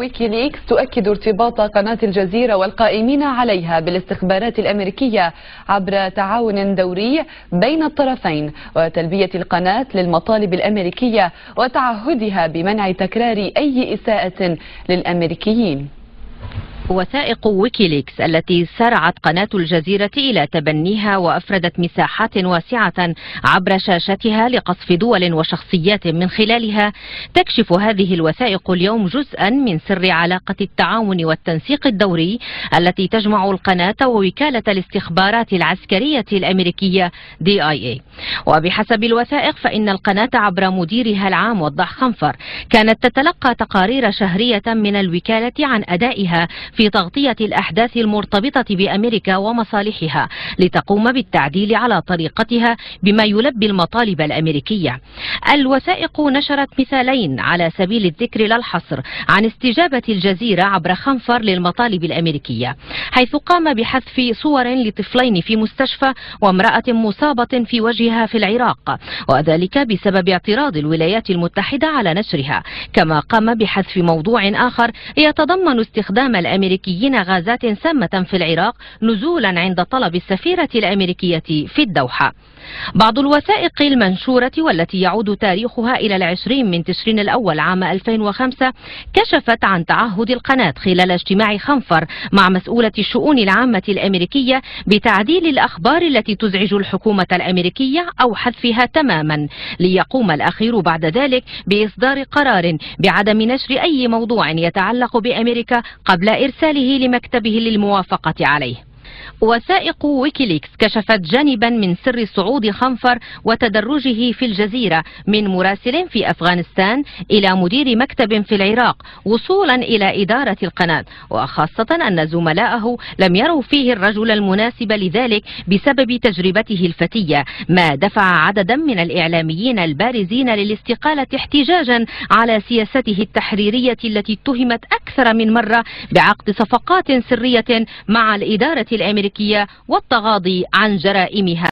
ويكيليكس تؤكد ارتباط قناة الجزيرة والقائمين عليها بالاستخبارات الأمريكية عبر تعاون دوري بين الطرفين وتلبية القناة للمطالب الأمريكية وتعهدها بمنع تكرار أي إساءة للأمريكيين. وثائق ويكيليكس التي سرعت قناة الجزيرة إلى تبنيها وأفردت مساحات واسعة عبر شاشتها لقصف دول وشخصيات من خلالها. تكشف هذه الوثائق اليوم جزءا من سر علاقة التعاون والتنسيق الدوري التي تجمع القناة ووكالة الاستخبارات العسكرية الأمريكية DIA وبحسب الوثائق فإن القناة عبر مديرها العام وضح خنفر كانت تتلقى تقارير شهرية من الوكالة عن أدائها في تغطية الأحداث المرتبطة بأمريكا ومصالحها لتقوم بالتعديل على طريقتها بما يلبي المطالب الأمريكية. الوثائق نشرت مثالين على سبيل الذكر لا الحصر عن استجابة الجزيرة عبر خنفر للمطالب الأمريكية حيث قام بحذف صور لطفلين في مستشفى وامرأة مصابة في وجهها في العراق وذلك بسبب اعتراض الولايات المتحدة على نشرها كما قام بحذف موضوع آخر يتضمن استخدام الأمريكيين الأمريكيين غازات سامة في العراق نزولا عند طلب السفيرة الأمريكية في الدوحة. بعض الوثائق المنشورة والتي يعود تاريخها إلى العشرين من تشرين الأول عام 2005 كشفت عن تعهد القناة خلال اجتماع خنفر مع مسؤولة الشؤون العامة الأمريكية بتعديل الأخبار التي تزعج الحكومة الأمريكية أو حذفها تماما ليقوم الأخير بعد ذلك بإصدار قرار بعدم نشر أي موضوع يتعلق بأمريكا قبل إرساله لمكتبه للموافقة عليه. وثائق ويكيليكس كشفت جانبا من سر صعود خنفر وتدرجه في الجزيرة من مراسل في أفغانستان إلى مدير مكتب في العراق وصولا إلى إدارة القناة. وخاصة أن زملائه لم يروا فيه الرجل المناسب لذلك بسبب تجربته الفتية ما دفع عددا من الإعلاميين البارزين للاستقالة احتجاجا على سياسته التحريرية التي اتهمت أكثر من مرة بعقد صفقات سرية مع الإدارة الأمريكية والتغاضي عن جرائمها.